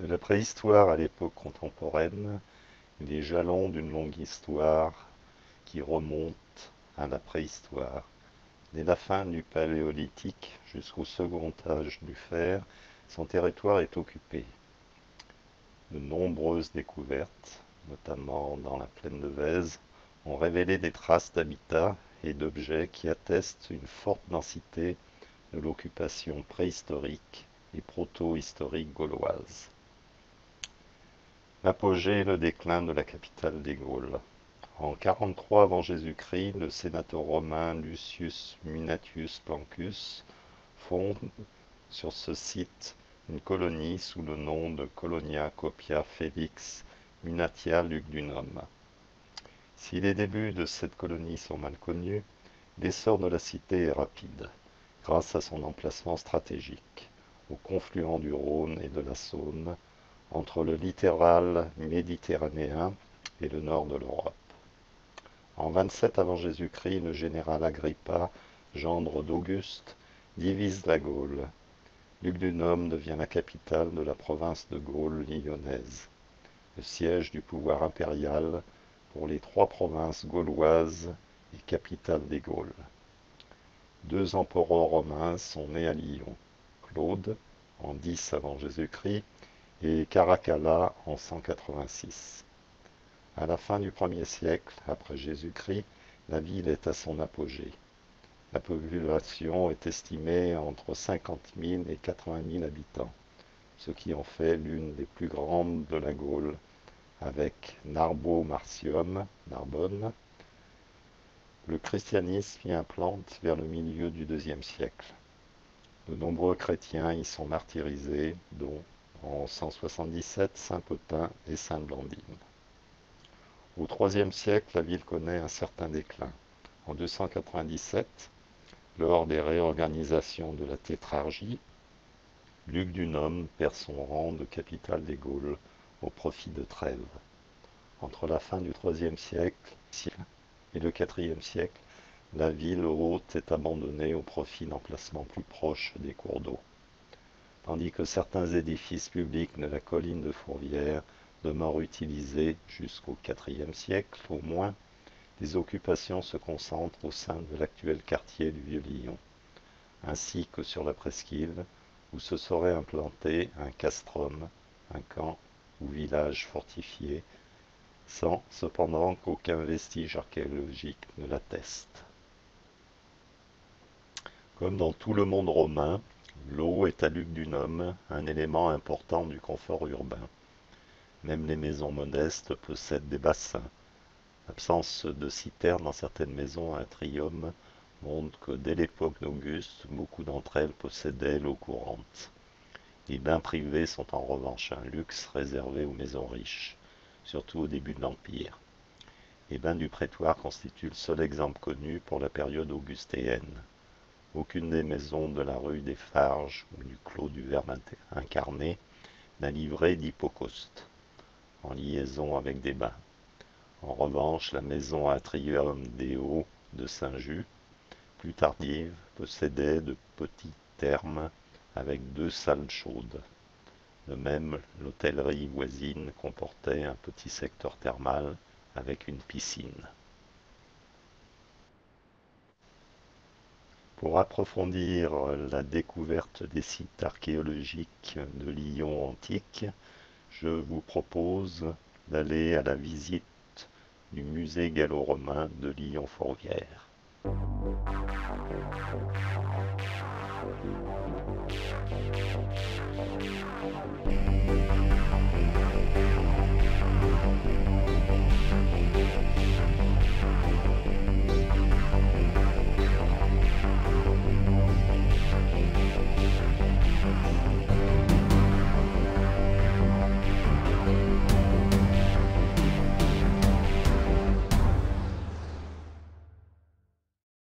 De la préhistoire à l'époque contemporaine, les jalons d'une longue histoire qui remonte à la préhistoire. Dès la fin du Paléolithique jusqu'au second âge du fer, son territoire est occupé. De nombreuses découvertes, notamment dans la plaine de Vèze, ont révélé des traces d'habitats et d'objets qui attestent une forte densité de l'occupation préhistorique et proto-historique gauloise. L'apogée et le déclin de la capitale des Gaules. En 43 avant Jésus-Christ, le sénateur romain Lucius Munatius Plancus fonde sur ce site une colonie sous le nom de Colonia Copia Felix Munatia Lugdunum. Si les débuts de cette colonie sont mal connus, l'essor de la cité est rapide, grâce à son emplacement stratégique, au confluent du Rhône et de la Saône, entre le littoral méditerranéen et le nord de l'Europe. En 27 avant Jésus-Christ, le général Agrippa, gendre d'Auguste, divise la Gaule. Lugdunum devient la capitale de la province de Gaule lyonnaise, le siège du pouvoir impérial pour les trois provinces gauloises et capitale des Gaules. Deux empereurs romains sont nés à Lyon, Claude en 10 avant Jésus-Christ et Caracalla en 186. À la fin du 1er siècle après Jésus-Christ, la ville est à son apogée. La population est estimée entre 50 000 et 80 000 habitants, ce qui en fait l'une des plus grandes de la Gaule, avec Narbo Martium, Narbonne. Le christianisme y implante vers le milieu du IIe siècle. De nombreux chrétiens y sont martyrisés, dont en 177 Saint-Potin et Sainte-Blandine. Au IIIe siècle, la ville connaît un certain déclin. En 297, lors des réorganisations de la tétrarchie, Luc du perd son rang de capitale des Gaules au profit de Trèves. Entre la fin du IIIe siècle et le IVe siècle, la ville haute est abandonnée au profit d'emplacements plus proches des cours d'eau tandis que certains édifices publics de la colline de Fourvière demeurent utilisés jusqu'au IVe siècle au moins, les occupations se concentrent au sein de l'actuel quartier du Vieux-Lyon, ainsi que sur la presqu'île, où se serait implanté un castrum, un camp ou village fortifié, sans cependant qu'aucun vestige archéologique ne l'atteste. Comme dans tout le monde romain, L'eau est à Lugdunum un élément important du confort urbain. Même les maisons modestes possèdent des bassins. L'absence de citernes dans certaines maisons à Trium montre que dès l'époque d'Auguste, beaucoup d'entre elles possédaient l'eau courante. Les bains privés sont en revanche un luxe réservé aux maisons riches, surtout au début de l'Empire. Les bains du prétoire constituent le seul exemple connu pour la période augustéenne. Aucune des maisons de la rue des Farges ou du Clos du Verbe incarné n'a livré d'hypocauste, en liaison avec des bains. En revanche, la maison Atrium Deo de Saint-Just, plus tardive, possédait de petits thermes avec deux salles chaudes. De même, l'hôtellerie voisine comportait un petit secteur thermal avec une piscine. Pour approfondir la découverte des sites archéologiques de Lyon antique, je vous propose d'aller à la visite du musée gallo-romain de Lyon-Fourvière.